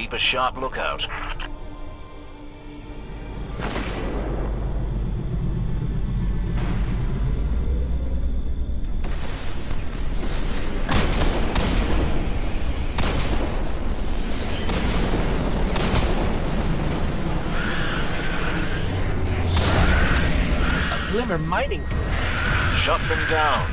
Keep a sharp lookout. A Glimmer mining crew. Shut them down.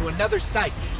To another site.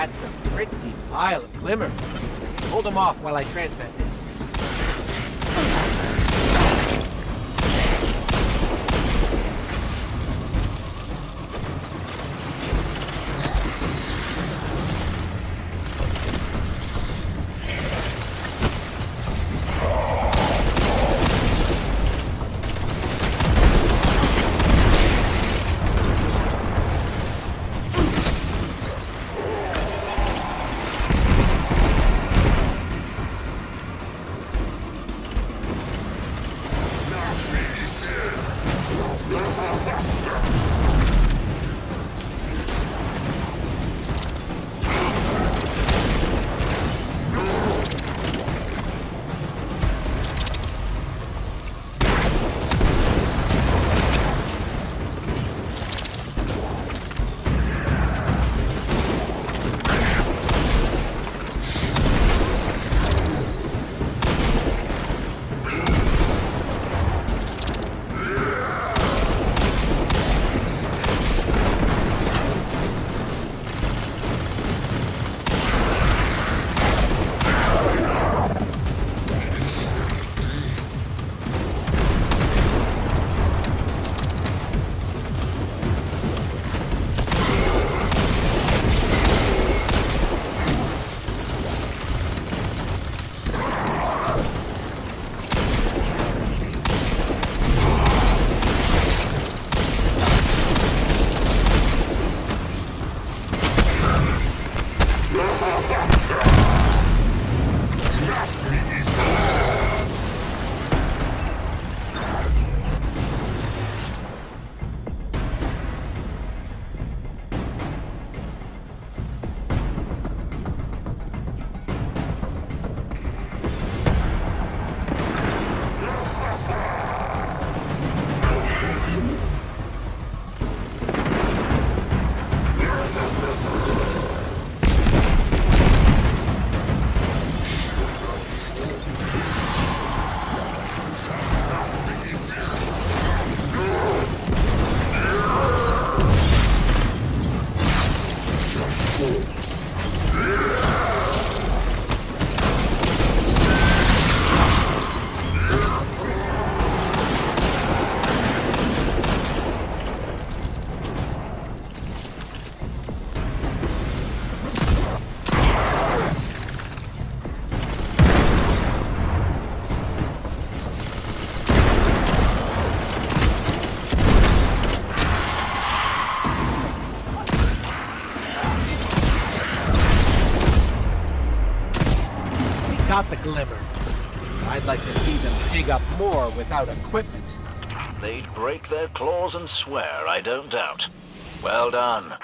That's a pretty pile of Glimmer. Hold them off while I transmit this. school. Up more without equipment. They'd break their claws and swear, I don't doubt. Well done.